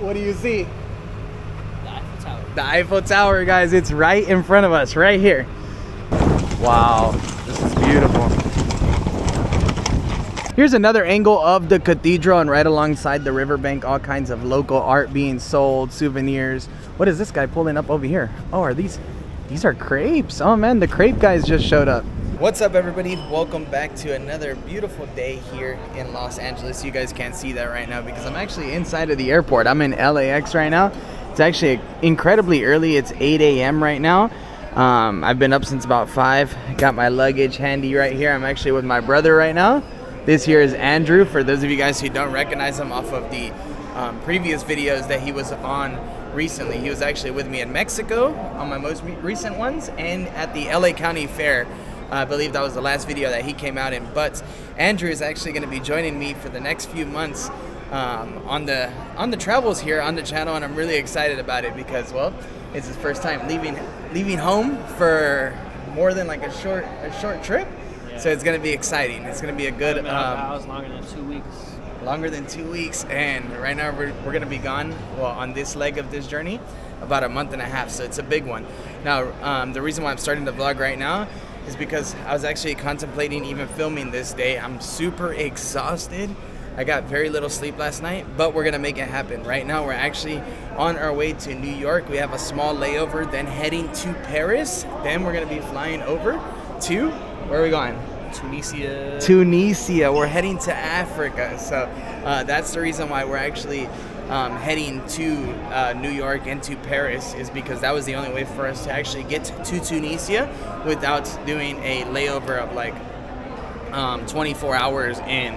what do you see? The Eiffel Tower. The Eiffel Tower, guys. It's right in front of us, right here. Wow, this is beautiful. Here's another angle of the cathedral and right alongside the riverbank, all kinds of local art being sold, souvenirs. What is this guy pulling up over here? Oh, are these, these are crepes. Oh man, the crepe guys just showed up. What's up everybody? Welcome back to another beautiful day here in Los Angeles. You guys can't see that right now because I'm actually inside of the airport. I'm in LAX right now. It's actually incredibly early. It's 8 a.m. right now. Um, I've been up since about 5. Got my luggage handy right here. I'm actually with my brother right now. This here is Andrew. For those of you guys who don't recognize him off of the um, previous videos that he was on recently, he was actually with me in Mexico on my most recent ones and at the LA County Fair. I believe that was the last video that he came out in. But Andrew is actually going to be joining me for the next few months um, on the on the travels here on the channel, and I'm really excited about it because well, it's his first time leaving leaving home for more than like a short a short trip. So it's gonna be exciting. It's gonna be a good um, house longer than two weeks. longer than two weeks, and right now we're, we're gonna be gone. Well, on this leg of this journey, about a month and a half. So it's a big one. Now, um, the reason why I'm starting the vlog right now is because I was actually contemplating even filming this day. I'm super exhausted. I got very little sleep last night, but we're gonna make it happen. Right now, we're actually on our way to New York. We have a small layover, then heading to Paris. Then we're gonna be flying over to where are we going? Tunisia. Tunisia. We're heading to Africa. So uh, that's the reason why we're actually um, heading to uh, New York and to Paris, is because that was the only way for us to actually get to Tunisia without doing a layover of like um, 24 hours in,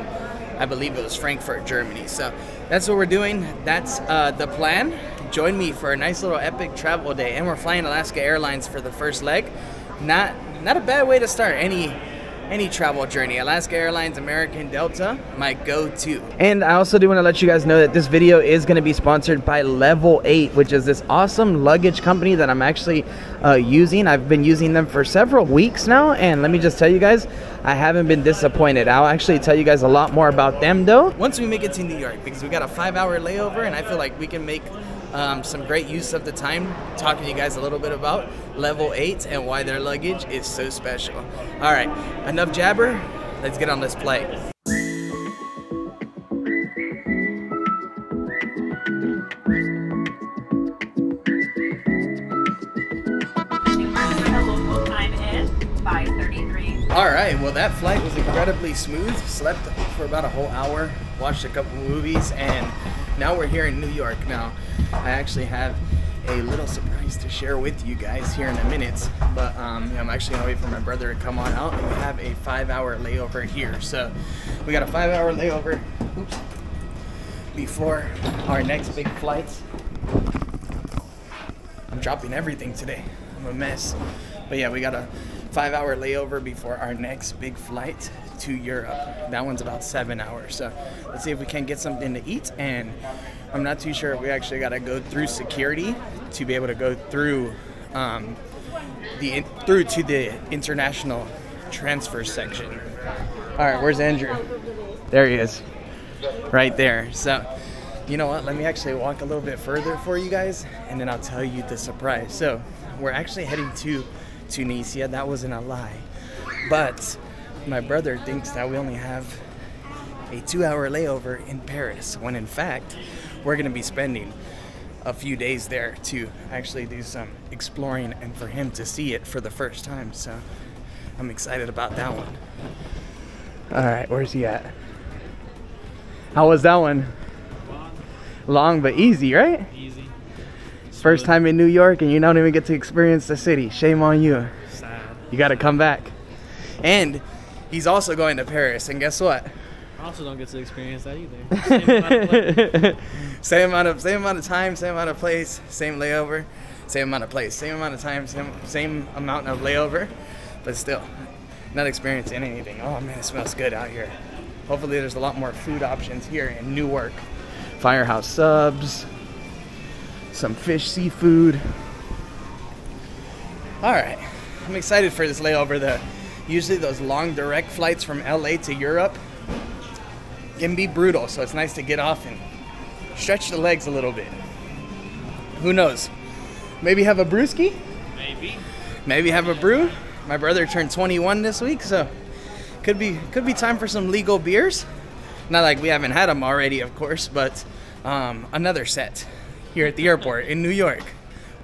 I believe it was Frankfurt, Germany. So that's what we're doing. That's uh, the plan. Join me for a nice little epic travel day, and we're flying Alaska Airlines for the first leg. Not not a bad way to start any any travel journey. Alaska Airlines, American Delta, my go-to. And I also do want to let you guys know that this video is going to be sponsored by Level 8, which is this awesome luggage company that I'm actually uh, using. I've been using them for several weeks now, and let me just tell you guys, I haven't been disappointed. I'll actually tell you guys a lot more about them though once we make it to New York because we got a five-hour layover, and I feel like we can make um, some great use of the time talking to you guys a little bit about level 8 and why their luggage is so special. All right, enough jabber. Let's get on this 5:33. All right, well, that flight was incredibly smooth. Slept for about a whole hour, watched a couple movies, and now we're here in New York. Now, I actually have a little surprise to share with you guys here in a minute, but um, I'm actually gonna wait for my brother to come on out, and we have a five-hour layover here. So, we got a five-hour layover. Oops. Before our next big flight. I'm dropping everything today. I'm a mess. But yeah, we got a five hour layover before our next big flight to Europe. That one's about seven hours. So let's see if we can get something to eat. And I'm not too sure we actually got to go through security to be able to go through um, the through to the international transfer section. All right, where's Andrew? There he is, right there. So you know what? Let me actually walk a little bit further for you guys, and then I'll tell you the surprise. So, we're actually heading to Tunisia. That wasn't a lie. But my brother thinks that we only have a two hour layover in Paris, when in fact, we're going to be spending a few days there to actually do some exploring and for him to see it for the first time. So, I'm excited about that one. All right, where's he at? How was that one? Long but easy, right? Easy. First time in New York and you don't even get to experience the city. Shame on you. Sad. You got to come back. And he's also going to Paris. And guess what? I also don't get to experience that either. Same amount of same amount of same amount of time, same amount of place, same layover, same amount of place, same amount of time, same same amount of layover, but still not experiencing anything. Oh man, it smells good out here. Hopefully, there's a lot more food options here in Newark. Firehouse subs, some fish, seafood. All right, I'm excited for this layover. The usually those long direct flights from LA to Europe can be brutal, so it's nice to get off and stretch the legs a little bit. Who knows? Maybe have a brewski? Maybe. Maybe have a brew. My brother turned 21 this week, so could be could be time for some legal beers. Not like we haven't had them already, of course, but um, another set here at the airport in New York.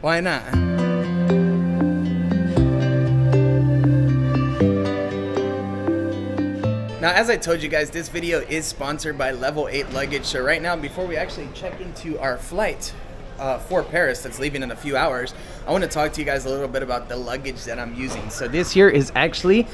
Why not? Now, as I told you guys, this video is sponsored by Level 8 Luggage. So right now, before we actually check into our flight uh, for Paris that's leaving in a few hours, I want to talk to you guys a little bit about the luggage that I'm using. So this here is actually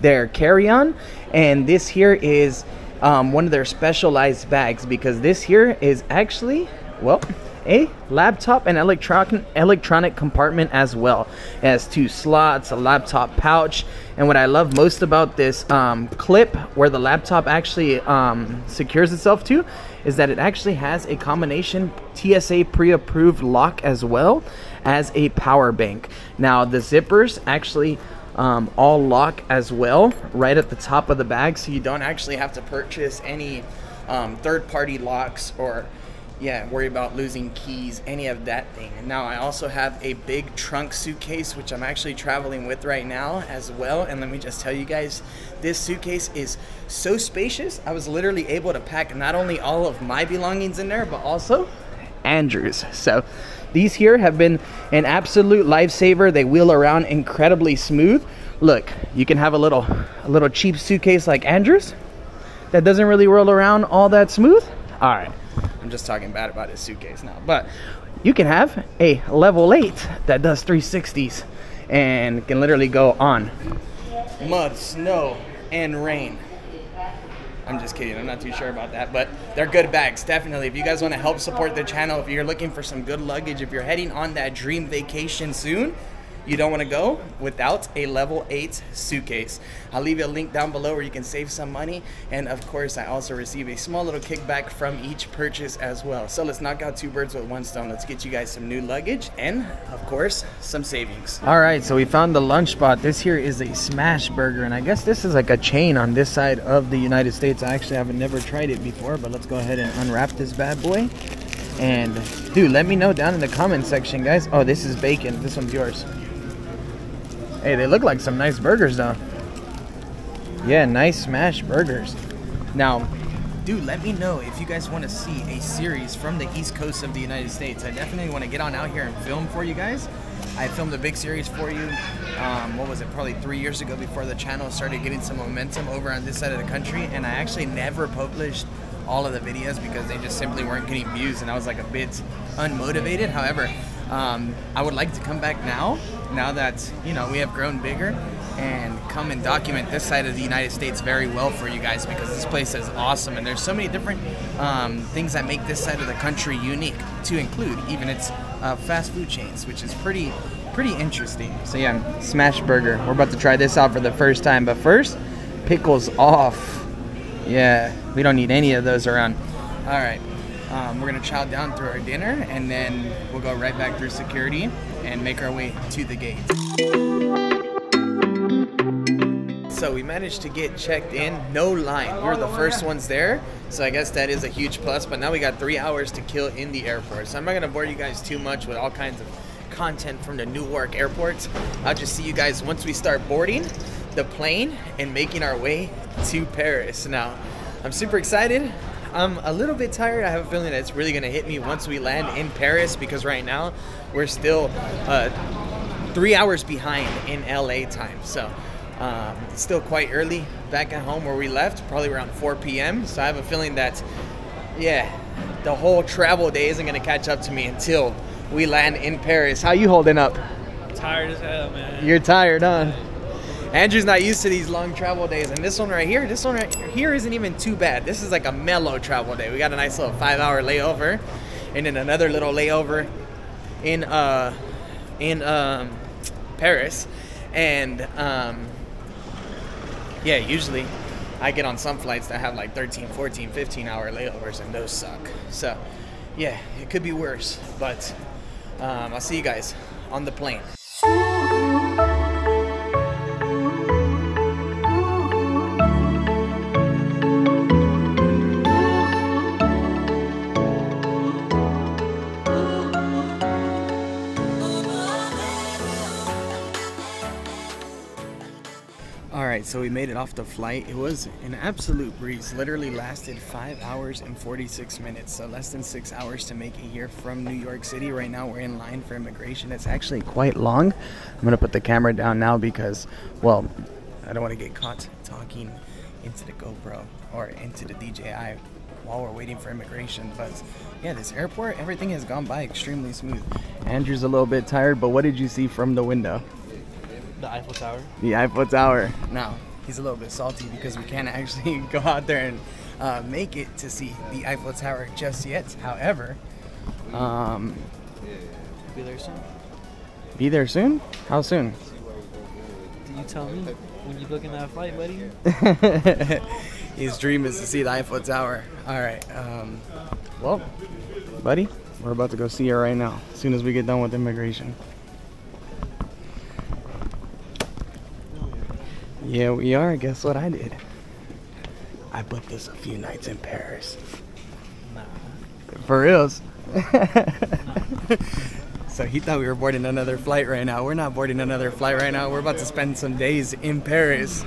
their carry-on, and this here is um, one of their specialized bags because this here is actually, well, a laptop and electronic electronic compartment as well. It has two slots, a laptop pouch, and what I love most about this um, clip where the laptop actually um, secures itself to is that it actually has a combination TSA pre-approved lock as well as a power bank. Now the zippers actually um, all lock as well right at the top of the bag, so you don't actually have to purchase any um, third-party locks or yeah, worry about losing keys, any of that thing. And now I also have a big trunk suitcase, which I'm actually traveling with right now as well. And let me just tell you guys, this suitcase is so spacious. I was literally able to pack not only all of my belongings in there, but also Andrew's. So these here have been an absolute lifesaver. They wheel around incredibly smooth. Look, you can have a little, a little cheap suitcase like Andrew's that doesn't really roll around all that smooth. All right. I'm just talking bad about his suitcase now. But you can have a level 8 that does 360s and can literally go on mud, snow, and rain. I'm just kidding. I'm not too sure about that, but they're good bags. Definitely. If you guys want to help support the channel, if you're looking for some good luggage, if you're heading on that dream vacation soon, you don't want to go without a level 8 suitcase. I'll leave you a link down below where you can save some money. And of course, I also receive a small little kickback from each purchase as well. So let's knock out two birds with one stone. Let's get you guys some new luggage and, of course, some savings. All right, so we found the lunch spot. This here is a smash burger. And I guess this is like a chain on this side of the United States. I actually haven't never tried it before, but let's go ahead and unwrap this bad boy. And dude, let me know down in the comment section, guys. Oh, this is bacon. This one's yours. Hey, they look like some nice burgers though. Yeah, nice smash burgers. Now, dude, let me know if you guys want to see a series from the east coast of the United States. I definitely want to get on out here and film for you guys. I filmed a big series for you. Um, what was it? Probably three years ago before the channel started getting some momentum over on this side of the country. And I actually never published all of the videos because they just simply weren't getting views and I was like a bit unmotivated. However, um, I would like to come back now, now that you know we have grown bigger, and come and document this side of the United States very well for you guys because this place is awesome and there's so many different um, things that make this side of the country unique. To include even its uh, fast food chains, which is pretty pretty interesting. So yeah, smash burger. We're about to try this out for the first time, but first, pickles off. Yeah, we don't need any of those around. All right. Um, we're gonna chow down through our dinner and then we'll go right back through security and make our way to the gate. So we managed to get checked in, no line. We were the first ones there, so I guess that is a huge plus. But now we got three hours to kill in the airport. So I'm not gonna bore you guys too much with all kinds of content from the Newark airport. I'll just see you guys once we start boarding the plane and making our way to Paris. Now, I'm super excited. I'm a little bit tired. I have a feeling that it's really going to hit me once we land in Paris because right now we're still uh, three hours behind in LA time. So um, it's still quite early back at home where we left, probably around 4 p.m. So I have a feeling that, yeah, the whole travel day isn't going to catch up to me until we land in Paris. How you holding up? Tired as hell, man. You're tired, huh? Andrew's not used to these long travel days, and this one right here, this one right here isn't even too bad. This is like a mellow travel day. We got a nice little five-hour layover, and then another little layover in uh in um Paris, and um yeah, usually I get on some flights that have like 13, 14, 15 hour layovers, and those suck. So yeah, it could be worse, but um, I'll see you guys on the plane. Right, so we made it off the flight. It was an absolute breeze. Literally lasted five hours and 46 minutes, so less than six hours to make it here from New York City. Right now, we're in line for immigration. It's actually quite long. I'm gonna put the camera down now because, well, I don't want to get caught talking into the GoPro or into the DJI while we're waiting for immigration. But yeah, this airport, everything has gone by extremely smooth. Andrew's a little bit tired, but what did you see from the window? The Eiffel Tower. the Eiffel Tower. Now, he's a little bit salty because we can't actually go out there and uh, make it to see the Eiffel Tower just yet. However, um, Be there soon. be there soon? How soon? Do you tell me when you booking that flight, buddy? His dream is to see the Eiffel Tower. All right. Um, well, buddy, we're about to go see her right now. As soon as we get done with immigration. Yeah, we are. Guess what I did? I booked this a few nights in Paris. Nah. For reals. so he thought we were boarding another flight right now. We're not boarding another flight right now. We're about to spend some days in Paris.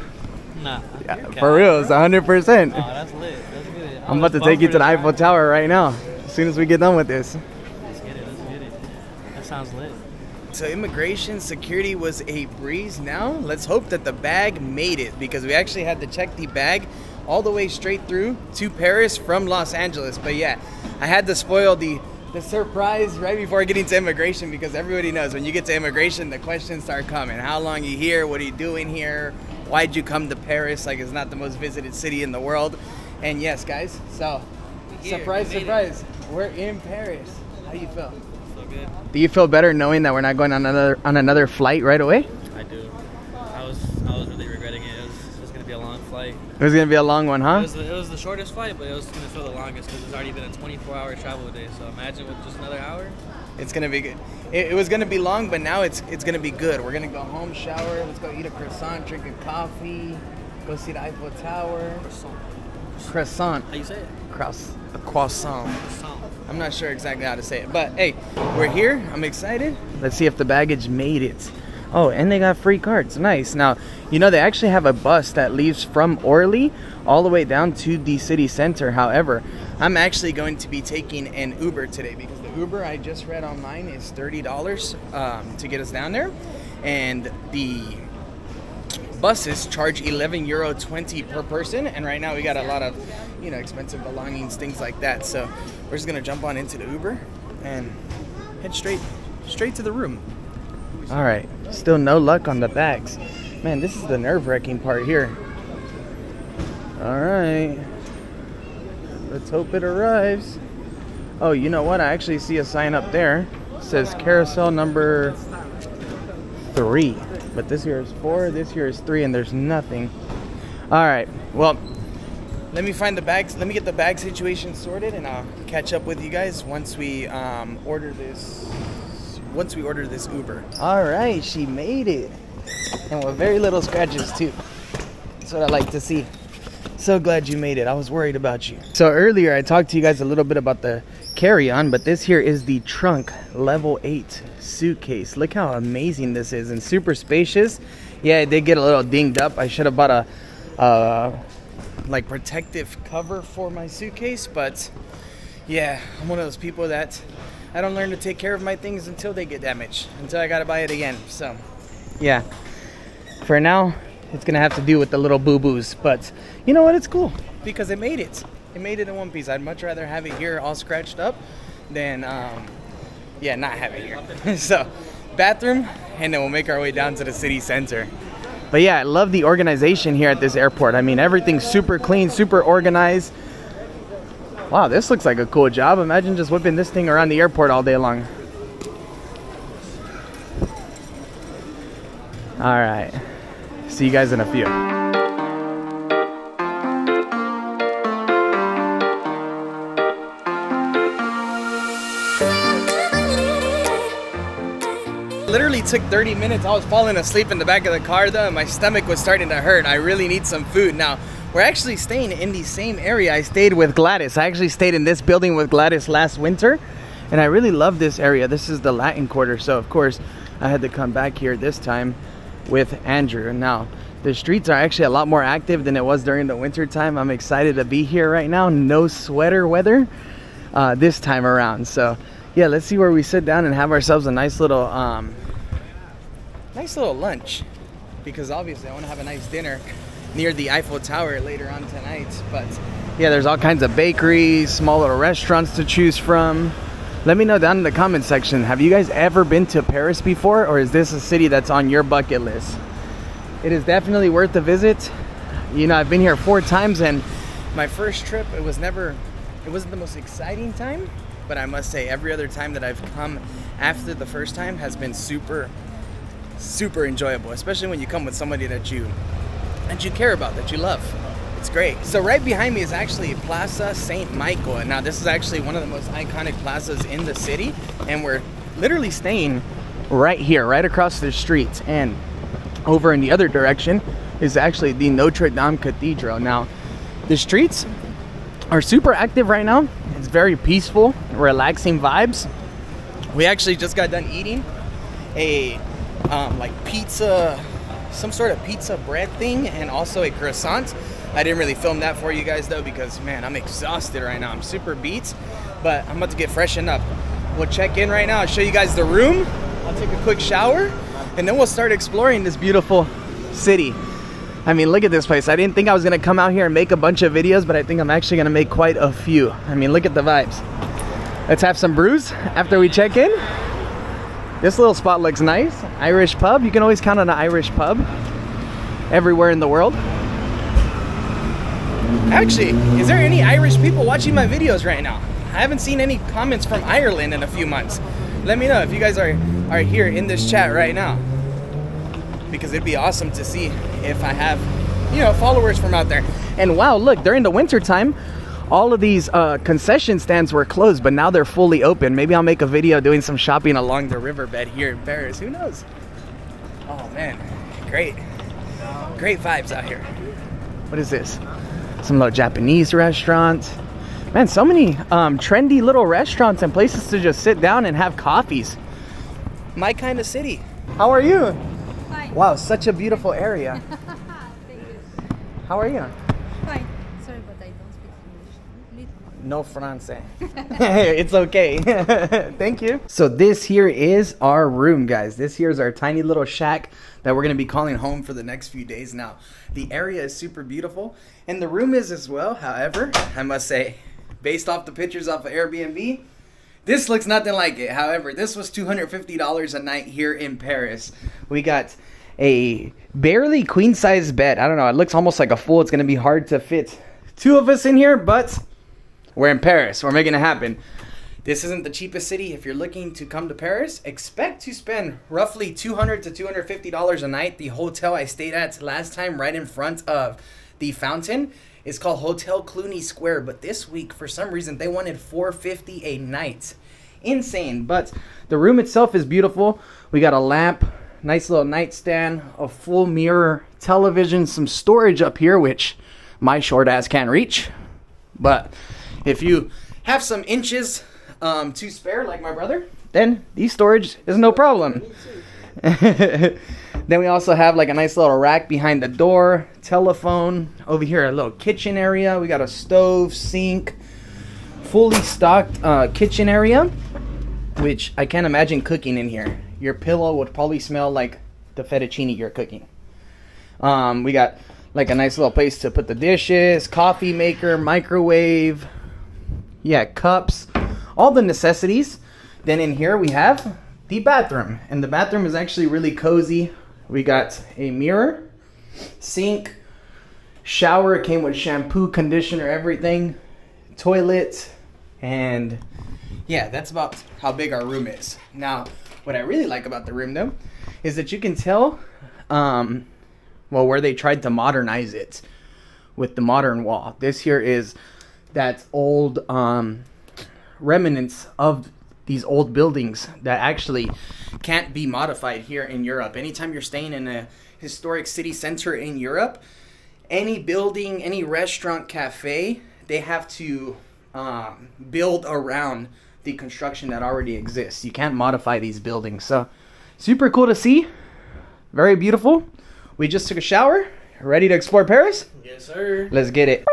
Nah. Yeah, for reals, 100%. Oh, that's lit. That's good. I'm about to take you to the Eiffel Tower right now. As soon as we get done with this. Let's get it. Let's get it. That sounds lit. So immigration security was a breeze. Now let's hope that the bag made it because we actually had to check the bag all the way straight through to Paris from Los Angeles. But yeah, I had to spoil the the surprise right before getting to immigration because everybody knows when you get to immigration the questions start coming. How long you here? What are you doing here? Why'd you come to Paris? Like it's not the most visited city in the world. And yes, guys. So Here, surprise, made it. surprise. We're in Paris. How you feel? So good. Do you feel better knowing that we're not going on another on another flight right away? I do. I was I was really regretting it. It was, it was gonna be a long flight. It was gonna be a long one, It huh? was, the, it was the shortest flight, but it was gonna feel the longest because it's already been a 24-hour travel day. So imagine with just another hour. It's gonna be good. It, it was gonna be long, but now it's it's gonna be good. We're gonna go home, shower. Let's go eat a croissant, drink a coffee, go see the Eiffel Tower. Croissant. Croissant, How you say it? cross, a croissant. Croissant. I'm not sure exactly how to say it, but hey, we're here. I'm excited. Let's see if the baggage made it. Oh, and they got free cards. Nice. Now, you know, they actually have a bus that leaves from Orly all the way down to the city center. However, I'm actually going to be taking an Uber today because the Uber I just read online is $30 um, to get us down there. And the buses charge 11 euro 20 per person and right now we got a lot of you know expensive belongings things like that. So we're just gonna jump on into the uber and head straight straight to the room. All right. Still no luck on the bags man this is the nerve-wracking part here. All right. Let's hope it arrives. Oh you know what? I actually see a sign up there. It says carousel number three. But this here is four, this here is three, and there's nothing. All right. Well, let me find the bags. Let me get the bag situation sorted, and I'll catch up with you guys once we um, order this. Once we order this Uber. All right, she made it, and with very little scratches too. That's what I like to see. So glad you made it. I was worried about you. So earlier I talked to you guys a little bit about the carry-on, but this here is the trunk level 8 suitcase. Look how amazing this is and super spacious. Yeah, it did get a little dinged up. I should have bought a uh, like protective cover for my suitcase, but yeah, I'm one of those people that I don't learn to take care of my things until they get damaged, until I gotta buy it again. So yeah, for now, it's gonna have to do with the little boo boos. But you know what? It's cool because it made it. It made it in one piece. I'd much rather have it here all scratched up than, um, yeah, not have it here. so, bathroom, and then we'll make our way down to the city center. But yeah, I love the organization here at this airport. I mean, everything's super clean, super organized. Wow, this looks like a cool job. Imagine just whipping this thing around the airport all day long. All right. See you guys in a few. Literally took 30 minutes. I was falling asleep in the back of the car though, and my stomach was starting to hurt. I really need some food. Now, we're actually staying in the same area I stayed with Gladys. I actually stayed in this building with Gladys last winter, and I really love this area. This is the Latin Quarter, so of course, I had to come back here this time with Andrew. Now, The streets are actually a lot more active than it was during the winter time. I'm excited to be here right now. No sweater weather uh, this time around. So yeah, let's see where we sit down and have ourselves a nice little, um, nice little lunch. Because obviously I want to have a nice dinner near the Eiffel Tower later on tonight. But yeah, there's all kinds of bakeries, small little restaurants to choose from. Let me know down in the comment section. Have you guys ever been to Paris before, or is this a city that's on your bucket list? It is definitely worth a visit. You know, I've been here four times, and my first trip, it was never, it wasn't the most exciting time, but I must say, every other time that I've come after the first time has been super, super enjoyable, especially when you come with somebody that you that you care about, that you love. It's great. So right behind me is actually Plaza St. Michael. And now this is actually one of the most iconic plazas in the city. And we're literally staying right here, right across the street. And over in the other direction is actually the Notre Dame Cathedral. Now, the streets are super active right now. It's very peaceful, relaxing vibes. We actually just got done eating a um, like pizza some sort of pizza bread thing and also a croissant. I didn't really film that for you guys though because man, I'm exhausted right now. I'm super beat, but I'm about to get freshened up. We'll check in right now. I'll show you guys the room. I'll take a quick shower and then we'll start exploring this beautiful city. I mean, look at this place. I didn't think I was gonna come out here and make a bunch of videos, but I think I'm actually gonna make quite a few. I mean, look at the vibes. Let's have some brews after we check in. This little spot looks nice. Irish pub. You can always count on an Irish pub everywhere in the world. Actually, is there any Irish people watching my videos right now? I haven't seen any comments from Ireland in a few months. Let me know if you guys are, are here in this chat right now. Because it'd be awesome to see if I have, you know, followers from out there. And wow, look, during the winter time, all of these uh, concession stands were closed, but now they're fully open. Maybe I'll make a video doing some shopping along the riverbed here in Paris. Who knows? Oh man, great, great vibes out here. What is this? Some little Japanese restaurant. Man, so many um, trendy little restaurants and places to just sit down and have coffees. My kind of city. How are you? Wow, such a beautiful area. How are you? Fine. Sorry, but I don't speak English. Little. No francais. it's okay. Thank you. So this here is our room, guys. This here is our tiny little shack that we're gonna be calling home for the next few days. Now, the area is super beautiful, and the room is as well. However, I must say, based off the pictures off of Airbnb, this looks nothing like it. However, this was $250 a night here in Paris. We got a barely queen size bed. I don't know. It looks almost like a full. It's going to be hard to fit two of us in here, but we're in Paris. We're making it happen. This isn't the cheapest city. If you're looking to come to Paris, expect to spend roughly 200 to $250 a night. The hotel I stayed at last time, right in front of the fountain, is called Hotel Cluny Square. But this week, for some reason, they wanted 450 a night. Insane. But the room itself is beautiful. We got a lamp, nice little nightstand, a full mirror, television, some storage up here, which my short ass can't reach. But if you have some inches um, to spare, like my brother, then these storage is no problem. then we also have like a nice little rack behind the door, telephone. Over here, a little kitchen area. We got a stove, sink, fully stocked uh, kitchen area, which I can't imagine cooking in here. Your pillow would probably smell like the fettuccine you're cooking. Um, we got like a nice little place to put the dishes, coffee maker, microwave, yeah, cups, all the necessities. Then in here we have the bathroom, and the bathroom is actually really cozy. We got a mirror, sink, shower. It came with shampoo, conditioner, everything, toilet, and yeah, that's about how big our room is. Now, what I really like about the room though is that you can tell, um, well, where they tried to modernize it with the modern wall. This here is that old um, remnants of these old buildings that actually can't be modified here in Europe. Anytime you're staying in a historic city center in Europe, any building, any restaurant, cafe, they have to um, build around the construction that already exists. You can't modify these buildings. So, super cool to see. Very beautiful. We just took a shower. Ready to explore Paris? Yes, sir. Let's get it.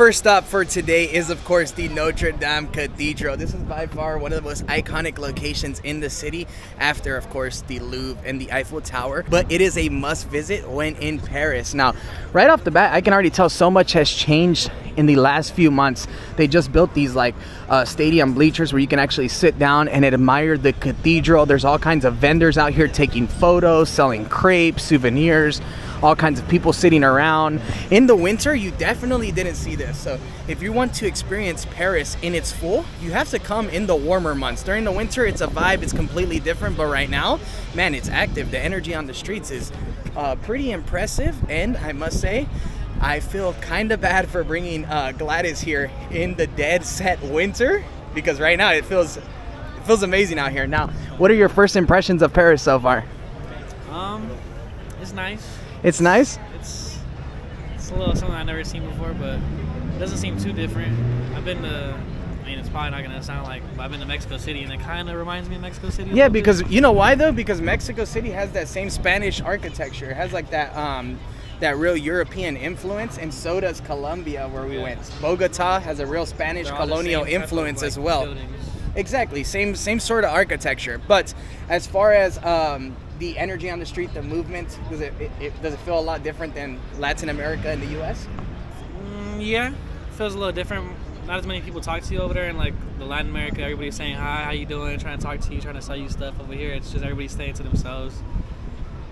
First stop for today is, of course, the Notre Dame Cathedral. This is by far one of the most iconic locations in the city, after, of course, the Louvre and the Eiffel Tower. But it is a must visit when in Paris. Now, right off the bat, I can already tell so much has changed in the last few months. They just built these like uh, stadium bleachers where you can actually sit down and admire the cathedral. There's all kinds of vendors out here taking photos, selling crepes, souvenirs all kinds of people sitting around. In the winter, you definitely didn't see this. So if you want to experience Paris in its full, you have to come in the warmer months. During the winter, it's a vibe, it's completely different. But right now, man, it's active. The energy on the streets is uh, pretty impressive. And I must say, I feel kind of bad for bringing uh, Gladys here in the dead set winter because right now it feels it feels amazing out here. Now, what are your first impressions of Paris so far? Um, it's nice. It's nice. It's it's a little something I've never seen before, but doesn't seem too different. I've been to. I mean, it's probably not gonna sound like, but I've been to Mexico City, and it kind of reminds me of Mexico City. Yeah, little bit. because you know why though? Because Mexico City has that same Spanish architecture. It has like that um that real European influence, and so does Colombia, where we Yeah. went. Bogota has a real Spanish They're all the colonial of, influence like, as well. buildings. Exactly, same same sort of architecture. But as far as um, the energy on the street, the movement, does it, it, it does it feel a lot different than Latin America and the U.S.? Mm, yeah, feels a little different. Not as many people talk to you over there, and like the Latin America, everybody's saying hi, how you doing, trying to talk to you, trying to sell you stuff. Over here, it's just everybody staying to themselves.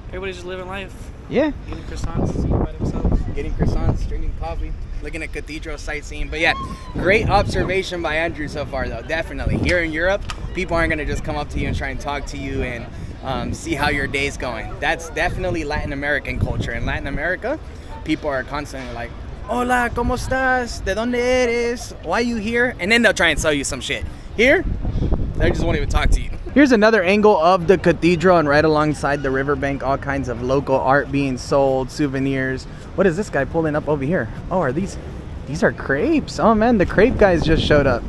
Everybody's just living life, Yeah, eating croissants, by themselves. getting croissants, drinking coffee, looking at cathedral sightseeing. But yeah, great observation by Andrew so far, though. Definitely. Here in Europe, people aren't going to just come up to you and try and talk to you and um, see how your day's going. That's definitely Latin American culture. In Latin America, people are constantly like, Hola, ¿cómo estás? ¿De dónde eres? Why are you here? And then they'll try and sell you some shit. Here, they just won't even talk to you. Here's another angle of the cathedral, and right alongside the riverbank, all kinds of local art being sold, souvenirs. What is this guy pulling up over here? Oh, are these? These are crepes. Oh man, the crepe guys just showed up.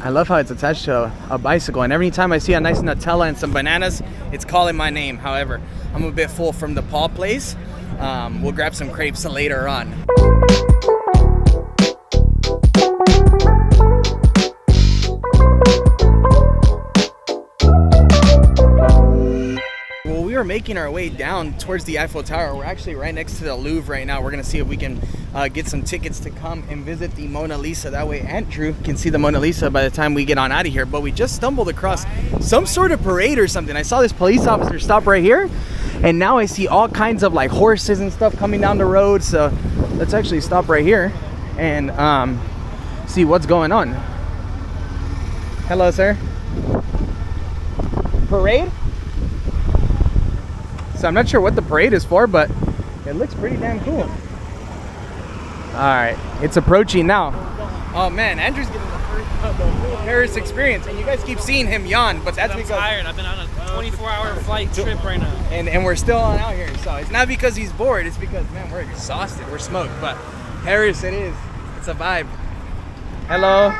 I love how it's attached to a, a bicycle, and every time I see a nice Nutella and some bananas, it's calling my name. However, I'm a bit full from the Paul place. Um, we'll grab some crepes later on. Well, we are making our way down towards the Eiffel Tower. We're actually right next to the Louvre right now. We're gonna see if we can uh, get some tickets to come and visit the Mona Lisa. That way, Andrew can see the Mona Lisa by the time we get on out of here. But we just stumbled across some sort of parade or something. I saw this police officer stop right here, and now I see all kinds of like horses and stuff coming down the road. So let's actually stop right here and um, see what's going on. Hello, sir. Parade? So I'm not sure what the parade is for, but it looks pretty damn cool. All right, it's approaching now. Oh man, Andrew's getting the, first, Paris experience, and you guys keep seeing him yawn, but that's I'm because tired. I've been on a 24-hour flight trip right now. and and we're still on out here. So it's not because he's bored. It's because man, we're exhausted. We're smoked. But Paris, it is. It's a vibe. Hello.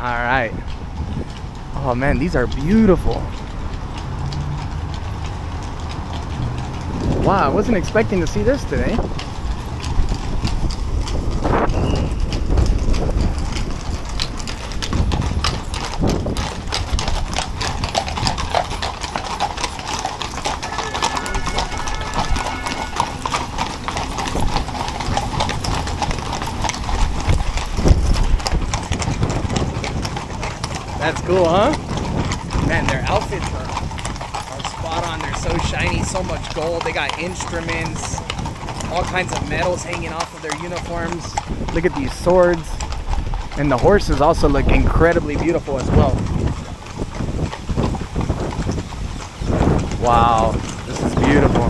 All right. Oh man, these are beautiful. Wow, I wasn't expecting to see this today. Cool, huh? Man, their outfits are, are spot on. They're so shiny, so much gold. They got instruments, all kinds of metals hanging off of their uniforms. Look at these swords. And the horses also look incredibly beautiful as well. Wow, this is beautiful.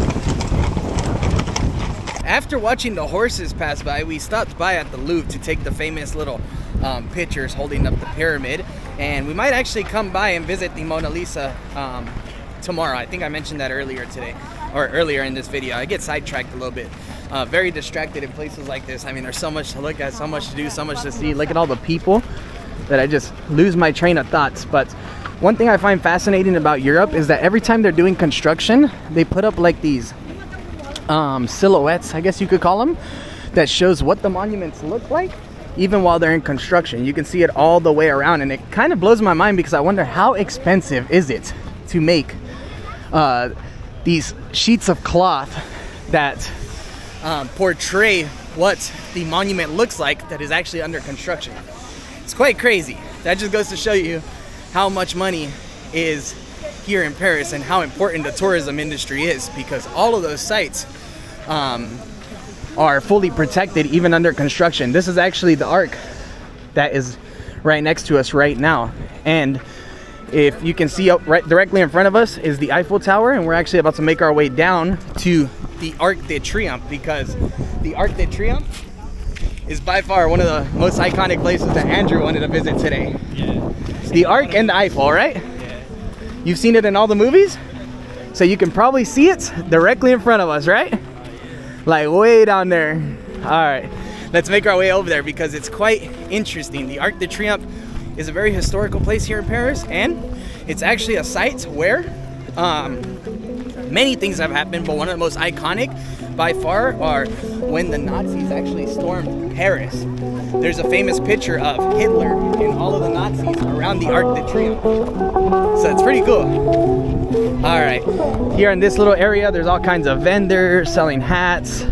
After watching the horses pass by, we stopped by at the Louvre to take the famous little um, pictures holding up the pyramid. And we might actually come by and visit the Mona Lisa um, tomorrow. I think I mentioned that earlier today, or earlier in this video. I get sidetracked a little bit. uh, very distracted in places like this. I mean, there's so much to look at, so much to do, so much to see. Look at all the people that I just lose my train of thoughts. But one thing I find fascinating about Europe is that every time they're doing construction, they put up like these um, silhouettes, I guess you could call them, that shows what the monuments look like even while they're in construction. You can see it all the way around and it kind of blows my mind because I wonder how expensive is it to make uh, these sheets of cloth that um, portray what the monument looks like that is actually under construction. It's quite crazy. That just goes to show you how much money is here in Paris and how important the tourism industry is because all of those sites um, are fully protected even under construction. This is actually the arc that is right next to us right now. And if you can see up right directly in front of us is the Eiffel Tower and we're actually about to make our way down to the Arc de Triomphe because the Arc de Triomphe is by far one of the most iconic places that Andrew wanted to visit today. Yeah. The Arc and the Eiffel, right? Yeah. You've seen it in all the movies? So you can probably see it directly in front of us, right? Like way down there. All right, let's make our way over there because it's quite interesting. The Arc de Triomphe is a very historical place here in Paris and it's actually a site where um, many things have happened, but one of the most iconic by far are when the Nazis actually stormed Paris. There's a famous picture of Hitler and all of the Nazis around the Arc de Triomphe. So it's pretty cool. All right, here in this little area, there's all kinds of vendors selling hats,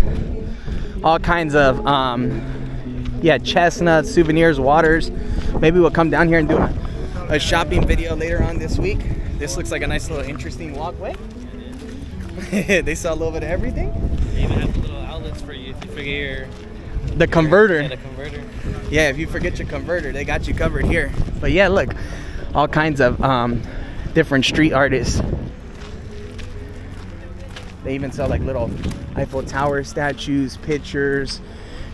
all kinds of, um, yeah, chestnuts, souvenirs, waters. Maybe we'll come down here and do a, a shopping video later on this week. This looks like a nice little interesting walkway. they sell a little bit of everything. They even have little outlets for you if you your The converter. Yeah, the converter. Yeah, if you forget your converter, they got you covered here. But yeah, look, all kinds of um, different street artists. They even sell like little Eiffel Tower statues, pictures,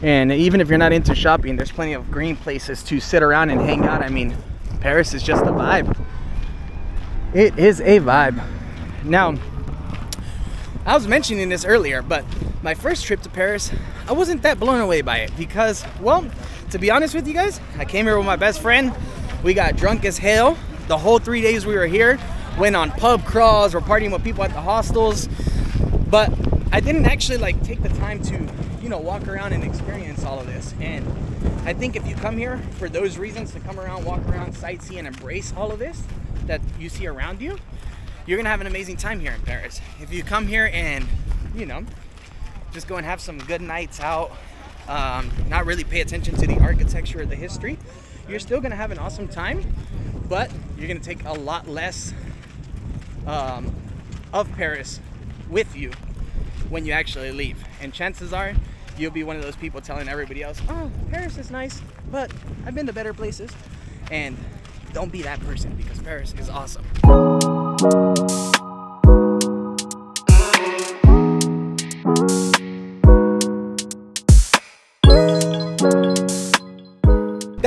and even if you're not into shopping, there's plenty of green places to sit around and hang out. I mean, Paris is just a vibe. It is a vibe. Now, I was mentioning this earlier, but my first trip to Paris, I wasn't that blown away by it because, well, to be honest with you guys, I came here with my best friend. We got drunk as hell the whole three days we were here. Went on pub crawls, we're partying with people at the hostels, but I didn't actually like take the time to, you know, walk around and experience all of this. And I think if you come here for those reasons to come around, walk around, sightsee, and embrace all of this that you see around you, you're gonna have an amazing time here in Paris. If you come here and, you know, just go and have some good nights out, um, not really pay attention to the architecture or the history, you're still gonna have an awesome time, but you're gonna take a lot less um, of Paris with you when you actually leave. And chances are you'll be one of those people telling everybody else, oh, Paris is nice, but I've been to better places. And don't be that person because Paris is awesome. That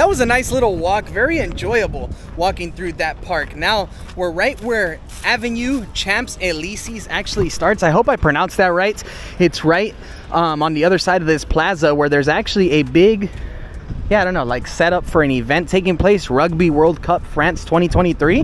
was a nice little walk, very enjoyable walking through that park. Now we're right where Avenue Champs Elysees actually starts. I hope I pronounced that right. It's right um, on the other side of this plaza where there's actually a big yeah, I don't know, like set up for an event taking place, Rugby World Cup France 2023.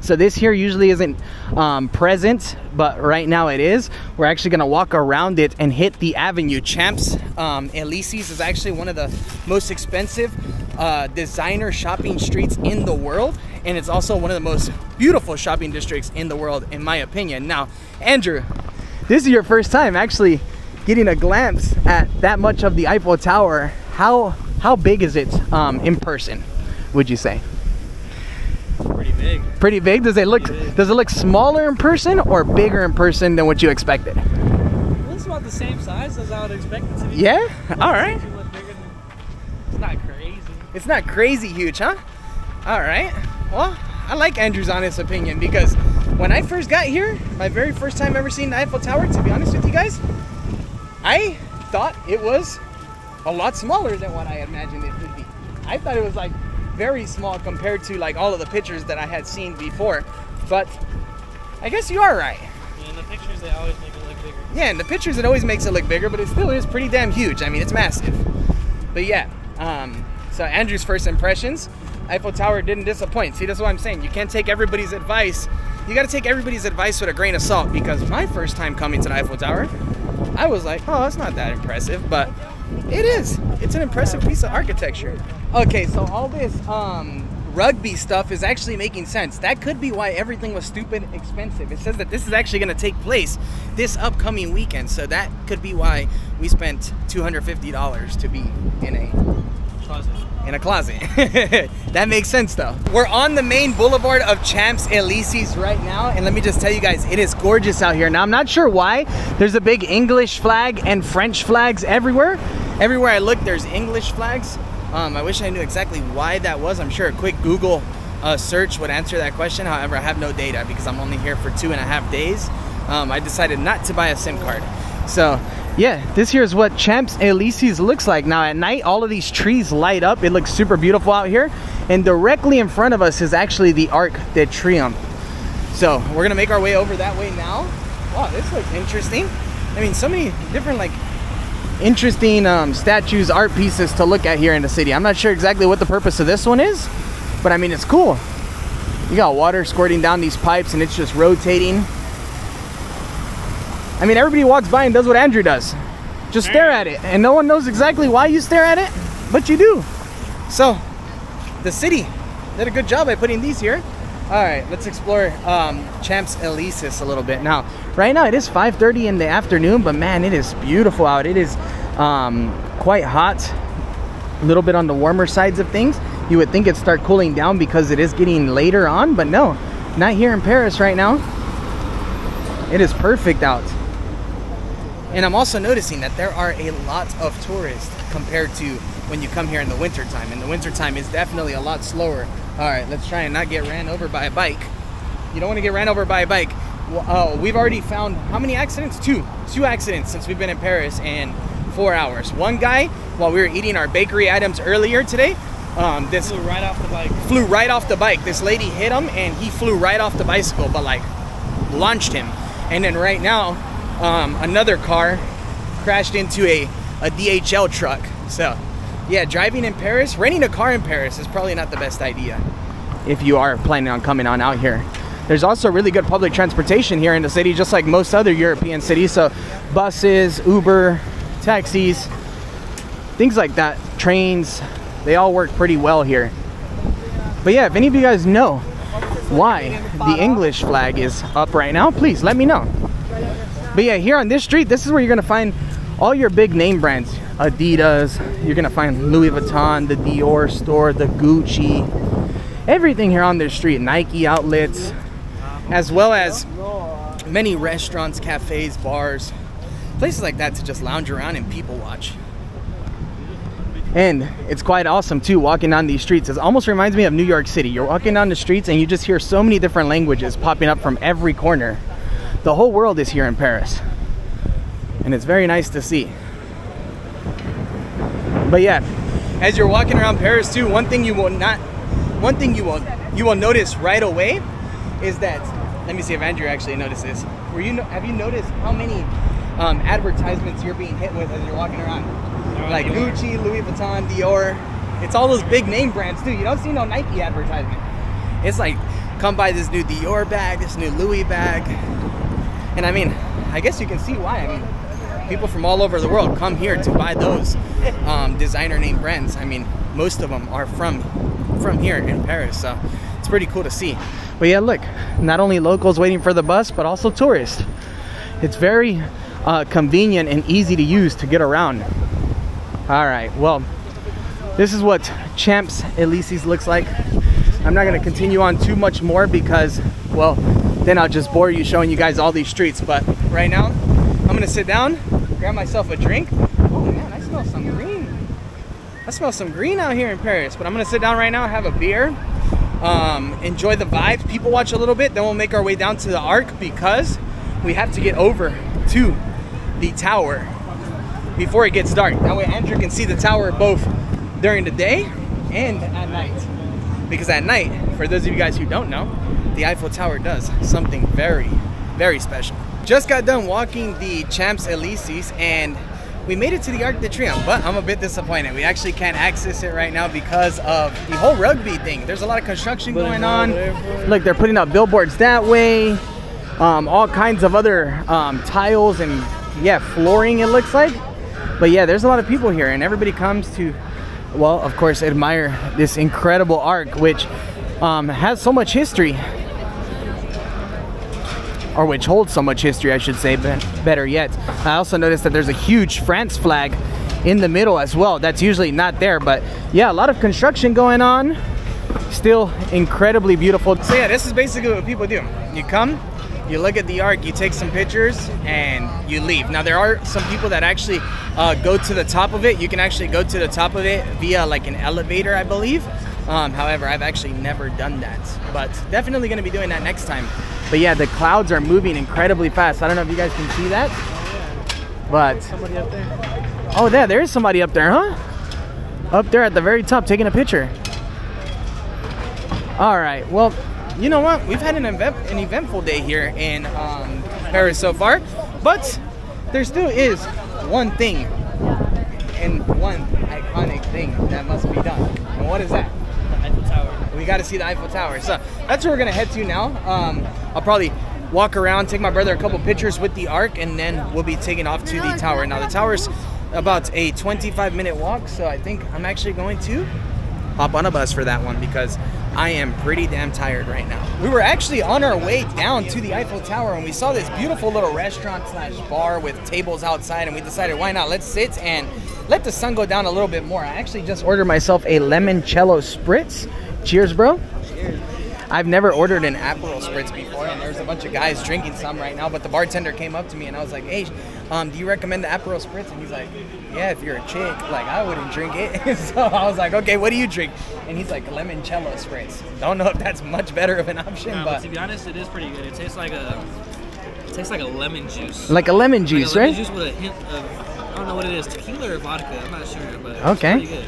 So this here usually isn't um, present, but right now it is. We're actually gonna walk around it and hit the avenue. Champs um, Elysees is actually one of the most expensive uh, designer shopping streets in the world. And it's also one of the most beautiful shopping districts in the world, in my opinion. Now, Andrew, this is your first time actually getting a glimpse at that much of the Eiffel Tower. How how big is it um, in person? Would you say? Pretty big. Pretty big. Does it look does it look smaller in person or bigger in person than what you expected? Well, it's about the same size as I would expect it to be. Yeah. All right. It's a than- It's not crazy. It's not crazy huge, huh? All right. Well, I like Andrew's honest opinion because when I first got here, my very first time ever seeing the Eiffel Tower, to be honest with you guys, I thought it was a lot smaller than what I imagined it would be. I thought it was like very small compared to like all of the pictures that I had seen before. But I guess you are right. Yeah, in the pictures, they always make it look bigger. Yeah, in the pictures it always makes it look bigger, but it still is pretty damn huge. I mean, it's massive. But yeah, um, so Andrew's first impressions, Eiffel Tower didn't disappoint. See, that's what I'm saying. You can't take everybody's advice. You got to take everybody's advice with a grain of salt because my first time coming to the Eiffel Tower, I was like, oh, it's not that impressive, but it is. It's an impressive piece of architecture. Okay, so all this um, rugby stuff is actually making sense. That could be why everything was stupid expensive. It says that this is actually going to take place this upcoming weekend, so that could be why we spent $250 to be in a Closet. in a closet. that makes sense though. We're on the main boulevard of Champs Elysees right now, and let me just tell you guys, it is gorgeous out here. Now I'm not sure why. There's a big English flag and French flags everywhere. Everywhere I look, there's English flags. Um, I wish I knew exactly why that was. I'm sure a quick Google uh, search would answer that question. However, I have no data because I'm only here for two and a half days. Um, I decided not to buy a SIM card. So yeah, this here is what Champs Elysees looks like. Now at night, all of these trees light up. It looks super beautiful out here. And directly in front of us is actually the Arc de Triomphe. So we're gonna make our way over that way now. Wow, this looks interesting. I mean, so many different like interesting um, statues, art pieces to look at here in the city. I'm not sure exactly what the purpose of this one is, but I mean, it's cool. You got water squirting down these pipes and it's just rotating. I mean, everybody walks by and does what Andrew does. Just stare at it. And no one knows exactly why you stare at it, but you do. So, the city did a good job by putting these here. All right, let's explore um, Champs Elysees a little bit. Now, right now it is 5.30 in the afternoon, but man, it is beautiful out. It is um, quite hot, a little bit on the warmer sides of things. You would think it'd start cooling down because it is getting later on, but no, not here in Paris right now. It is perfect out. And I'm also noticing that there are a lot of tourists compared to when you come here in the wintertime. In the wintertime, it's definitely a lot slower. All right, let's try and not get ran over by a bike. You don't want to get ran over by a bike. Well, oh, we've already found how many accidents? Two. Two accidents since we've been in Paris in four hours. One guy, while we were eating our bakery items earlier today, um, this Flew right off the bike. flew right off the bike. This lady hit him and he flew right off the bicycle, but like launched him. And then right now, um, another car crashed into a, a DHL truck. So, yeah, driving in Paris, renting a car in Paris is probably not the best idea if you are planning on coming on out here. There's also really good public transportation here in the city, just like most other European cities. So, buses, Uber, taxis, things like that, trains, they all work pretty well here. But yeah, if any of you guys know why the English flag is up right now, please let me know. But yeah, here on this street, this is where you're gonna find all your big name brands. Adidas, you're gonna find Louis Vuitton, the Dior store, the Gucci, everything here on this street, Nike outlets, as well as many restaurants, cafes, bars, places like that to just lounge around and people watch. And it's quite awesome too, walking down these streets. It almost reminds me of New York City. You're walking down the streets and you just hear so many different languages popping up from every corner. The whole world is here in Paris. And it's very nice to see. But yeah, as you're walking around Paris too, one thing you will not, one thing you will, you will notice right away is that, let me see if Andrew actually notices. Were you, have you noticed how many um, advertisements you're being hit with as you're walking around? like Gucci, Louis Vuitton, Dior. It's all those big name brands too. You don't see no Nike advertisement. It's like, come buy this new Dior bag, this new Louis bag. And I mean, I guess you can see why. I mean, people from all over the world come here to buy those um, designer name brands. I mean, most of them are from from here in Paris, so it's pretty cool to see. But yeah, look, not only locals waiting for the bus, but also tourists. It's very uh, convenient and easy to use to get around. All right, well, this is what Champs Elysees looks like. I'm not gonna continue on too much more because, well, then I'll just bore you showing you guys all these streets. But right now, I'm gonna sit down, grab myself a drink. Oh man, I smell some green. I smell some green out here in Paris. But I'm gonna sit down right now, have a beer, um, enjoy the vibes, people watch a little bit. Then we'll make our way down to the Arc because we have to get over to the tower before it gets dark. That way Andrew can see the tower both during the day and at night. Because at night, for those of you guys who don't know, the Eiffel Tower does something very, very special. Just got done walking the Champs Elysees and we made it to the Arc de Triomphe, but I'm a bit disappointed. We actually can't access it right now because of the whole rugby thing. There's a lot of construction going on. Look, they're putting up billboards that way, um, all kinds of other um, tiles and yeah, flooring. It looks like, but yeah, there's a lot of people here, and everybody comes to, well, of course, admire this incredible arc, which um, has so much history or which holds so much history, I should say, but better yet. I also noticed that there's a huge France flag in the middle as well. That's usually not there, but yeah, a lot of construction going on. Still incredibly beautiful. So yeah, this is basically what people do. You come, you look at the arc, you take some pictures, and you leave. Now there are some people that actually uh, go to the top of it. You can actually go to the top of it via like an elevator, I believe. Um, however, I've actually never done that, but definitely going to be doing that next time. But yeah, the clouds are moving incredibly fast. I don't know if you guys can see that, but there. oh, yeah, there is somebody up there, huh? Up there at the very top, taking a picture. All right, well, you know what? We've had an event, an eventful day here in um, Paris so far, but there still is one thing and one iconic thing that must be done. And what is that? We got to see the Eiffel Tower. So that's where we're gonna head to now. Um, I'll probably walk around, take my brother a couple pictures with the Arc, and then we'll be taking off to the tower. Now the tower's about a 25 minute walk, so I think I'm actually going to hop on a bus for that one because I am pretty damn tired right now. We were actually on our way down to the Eiffel Tower and we saw this beautiful little restaurant slash bar with tables outside and we decided why not let's sit and let the sun go down a little bit more. I actually just ordered myself a limoncello spritz. Cheers, bro. Cheers. I've never ordered an Aperol spritz before, and there's a bunch of guys drinking some right now. But the bartender came up to me, and I was like, "Hey, um, do you recommend the Aperol spritz?" And he's like, "Yeah, if you're a chick, like I wouldn't drink it." so I was like, "Okay, what do you drink?" And he's like, "Limoncello spritz." Don't know if that's much better of an option, No, but but to be honest, it is pretty good. It tastes like a, it tastes like a lemon juice. like a lemon Like juice, a lemon right? juice with a hint of, don't know what it is, tequila or vodka. I'm not sure, but it's Okay. pretty good.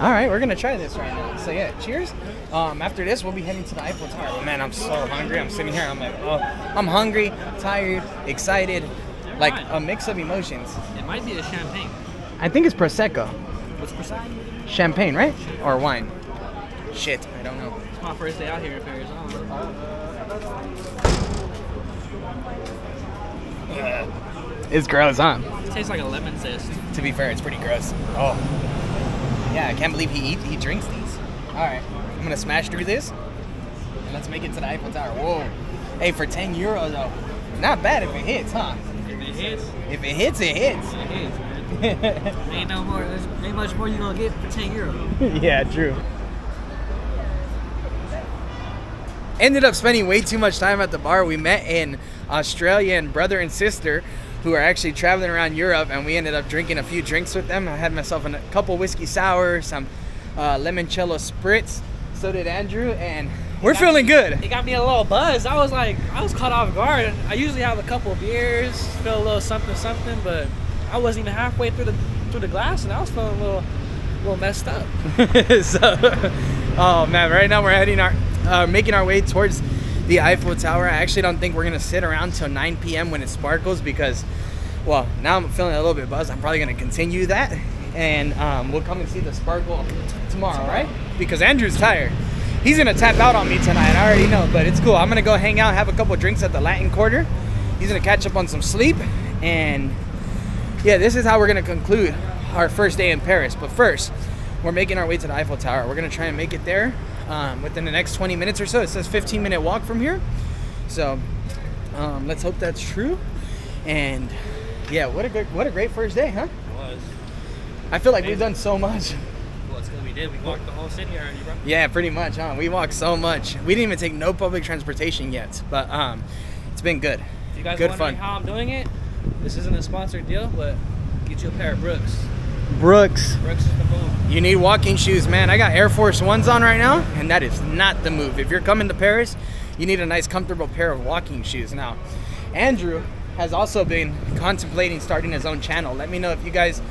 All right, we're gonna try this right now. So yeah, cheers. Um, after this, we'll be heading to the Eiffel Tower. But man, I'm so hungry. I'm sitting here. I'm like, oh, I'm hungry, tired, excited, like a mix of emotions. It might be a champagne. I think it's prosecco, What's percent? champagne, right, or wine. Shit, I don't know. It's my first day out here in Paris. Know. It's gross, huh? It tastes like a lemon zest. To be fair, it's pretty gross. Oh, yeah, I can't believe he eat, he drinks these. All right, I'm gonna smash through this, and let's make it to the Eiffel Tower. Whoa, hey, for 10 euros though, not bad if it hits, huh? If it hits, If it hits, it hits. it hits, ain't no more. There's ain't much more you gonna get for 10 euro. yeah, true. Ended up spending way too much time at the bar. We met in Australia and brother and sister who are actually traveling around Europe, and we ended up drinking a few drinks with them. I had myself a couple whiskey sour, some uh, limoncello spritz. So did Andrew, and we're feeling me- good. It got me a little buzz. I was like, I was caught off guard. I usually have a couple of beers, feel a little something, something, but I wasn't even halfway through the through the glass, and I was feeling a little, little messed up. so, oh man, right now we're heading our, uh, making our way towards the Eiffel Tower. I actually don't think we're gonna sit around till 9 p.m. when it sparkles because, well, now I'm feeling a little bit buzzed. I'm probably gonna continue that, and um, we'll come and see the sparkle tomorrow, right? Because Andrew's tired. He's gonna tap out on me tonight. I already know, but it's cool. I'm gonna go hang out, have a couple drinks at the Latin Quarter. He's gonna catch up on some sleep, and yeah, this is how we're gonna conclude our first day in Paris. But first, we're making our way to the Eiffel Tower. We're gonna try and make it there um, within the next 20 minutes or so. It says 15 minute walk from here, so um, let's hope that's true. And yeah, what a great what a great first day, huh? was. I feel like we've done so much. Well, it's gonna be did. We walked the whole city already, bro. Yeah, pretty much, huh? We walked so much. We didn't even take no public transportation yet, but um, it's been good. If you guys Good fun. how I'm doing it, this isn't a sponsored deal, but get you a pair of Brooks. Brooks, Brooks is the move. You need walking shoes, man. I got Air Force Ones on right now, and that is not the move. If you're coming to Paris, you need a nice, comfortable pair of walking shoes. Now, Andrew has also been contemplating starting his own channel. Let me know if you guys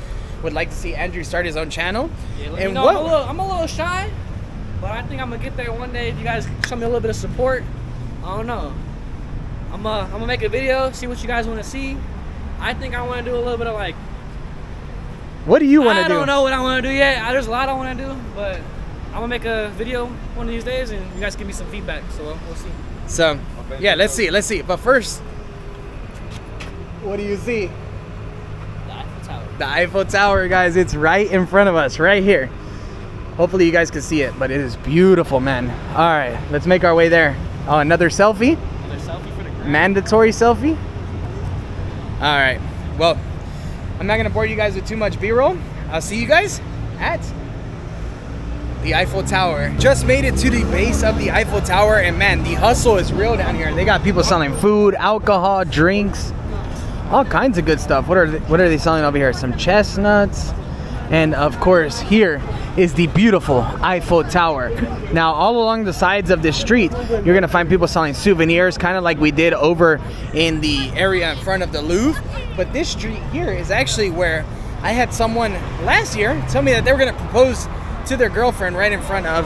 would like to see Andrew start his own channel. Yeah, let me and know. what? I'm, a little, I'm a little shy, but I think I'm gonna get there one day. If you guys show me a little bit of support, I don't know. I'm uh, I'm gonna make a video, see what you guys want to see. I think I want to do a little bit of like What do you want to do? I do? don't know what I want to do yet. I, there's a lot I want to do, but I'm gonna make a video one of these days, and you guys give me some feedback. So we'll, we'll see. So, yeah, let's see, let's see. But first, what do you see? The Eiffel Tower. The Eiffel Tower, guys. It's right in front of us, right here. Hopefully you guys can see it, but it is beautiful, man. All right, let's make our way there. Oh, another selfie? Another selfie for the gram. Mandatory selfie? All right, well, I'm not gonna bore you guys with too much B-roll. I'll see you guys at the Eiffel Tower. Just made it to the base of the Eiffel Tower, and man, the hustle is real down here. They got people selling food, alcohol, drinks, all kinds of good stuff. What are they, what are they selling over here? Some chestnuts, and of course, here is the beautiful Eiffel Tower. Now, all along the sides of this street, you're gonna find people selling souvenirs, kind of like we did over in the area in front of the Louvre. But this street here is actually where I had someone last year tell me that they were gonna propose to their girlfriend right in front of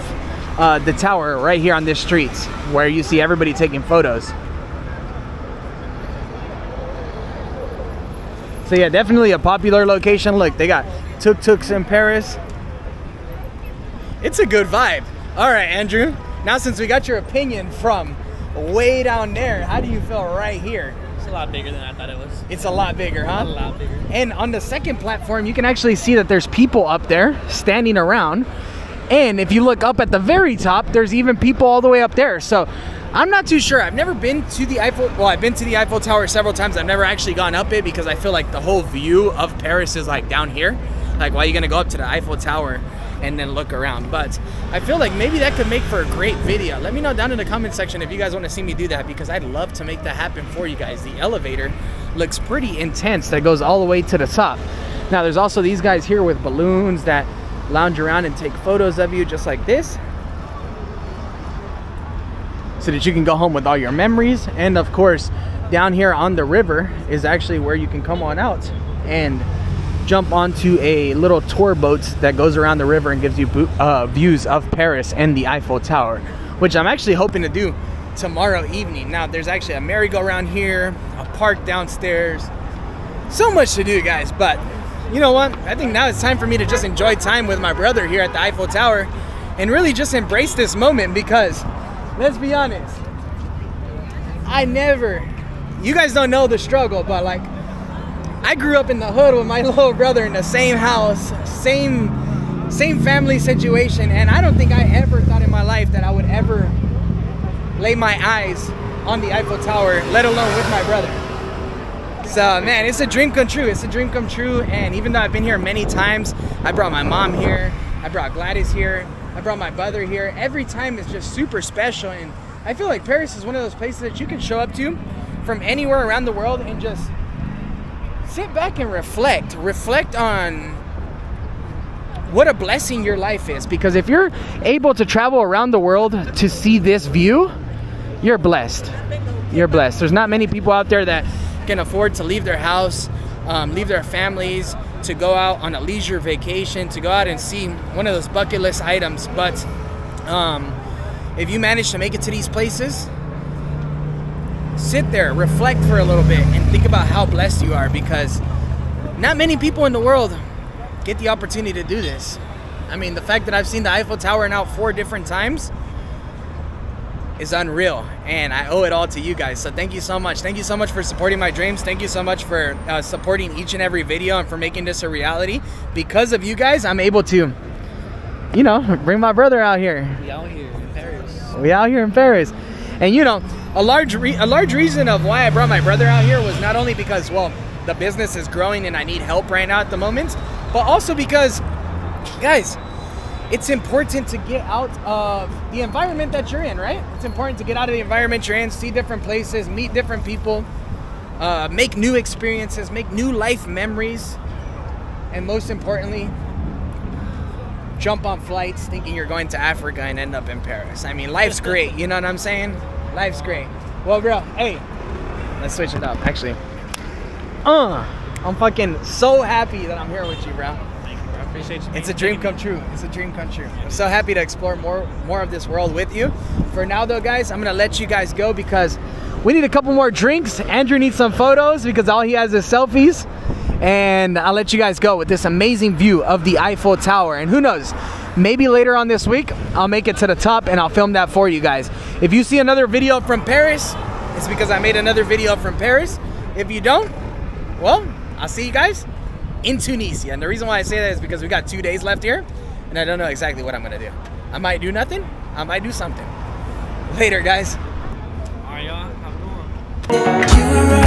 uh, the tower, right here on this street, where you see everybody taking photos. So yeah, definitely a popular location. Look, they got tuk-tuks in Paris. It's a good vibe. All right, Andrew. Now since we got your opinion from way down there, how do you feel right here? It's a lot bigger than I thought it was. It's a lot bigger, huh? A lot bigger. And on the second platform, you can actually see that there's people up there standing around. And if you look up at the very top, there's even people all the way up there. So I'm not too sure. I've never been to the Eiffel. Well, I've been to the Eiffel Tower several times. I've never actually gone up it because I feel like the whole view of Paris is like down here. Like, why are you gonna go up to the Eiffel Tower and then look around? But I feel like maybe that could make for a great video. Let me know down in the comment section if you guys want to see me do that because I'd love to make that happen for you guys. The elevator looks pretty intense that goes all the way to the top. Now, there's also these guys here with balloons that lounge around and take photos of you just like this so that you can go home with all your memories. And of course, down here on the river is actually where you can come on out and jump onto a little tour boat that goes around the river and gives you uh, views of Paris and the Eiffel Tower, which I'm actually hoping to do tomorrow evening. Now, there's actually a merry-go-round here, a park downstairs, so much to do, guys. But you know what? I think now it's time for me to just enjoy time with my brother here at the Eiffel Tower and really just embrace this moment because let's be honest, I never, you guys don't know the struggle, but like, I grew up in the hood with my little brother in the same house, same same family situation, and I don't think I ever thought in my life that I would ever lay my eyes on the Eiffel Tower, let alone with my brother. So man, it's a dream come true. It's a dream come true. And even though I've been here many times, I brought my mom here, I brought Gladys here, I brought my brother here. Every time is just super special. And I feel like Paris is one of those places that you can show up to from anywhere around the world and just sit back and reflect. Reflect on what a blessing your life is. Because if you're able to travel around the world to see this view, you're blessed. You're blessed. There's not many people out there that can afford to leave their house, um, leave their families, to go out on a leisure vacation, to go out and see one of those bucket list items. But um, if you manage to make it to these places, sit there, reflect for a little bit, and think about how blessed you are because not many people in the world get the opportunity to do this. I mean, the fact that I've seen the Eiffel Tower now four different times is unreal, and I owe it all to you guys. So thank you so much. Thank you so much for supporting my dreams. Thank you so much for uh, supporting each and every video and for making this a reality. Because of you guys, I'm able to, you know, bring my brother out here. We out here in Paris. We out here in Paris, and you know, a large re- a large reason of why I brought my brother out here was not only because well, the business is growing and I need help right now at the moment, but also because, guys, it's important to get out of the environment that you're in, right? It's important to get out of the environment you're in, see different places, meet different people, uh, make new experiences, make new life memories, and most importantly, jump on flights thinking you're going to Africa and end up in Paris. I mean, life's great, you know what I'm saying? Life's great. Well, bro, hey, let's switch it up. Actually, uh, I'm fucking so happy that I'm here with you, bro. Thank you, bro. I appreciate you. It's a dream come true. It's a dream come true. I'm so happy to explore more more of this world with you. For now though, guys, I'm gonna let you guys go because we need a couple more drinks. Andrew needs some photos because all he has is selfies. And I'll let you guys go with this amazing view of the Eiffel Tower. And who knows, maybe later on this week, I'll make it to the top and I'll film that for you guys. If you see another video from Paris, it's because I made another video from Paris. If you don't, well, I'll see you guys in Tunisia. And the reason why I say that is because we got two days left here and I don't know exactly what I'm gonna do. I might do nothing, I might do something. Later, guys. All right, y'all. Have a good one.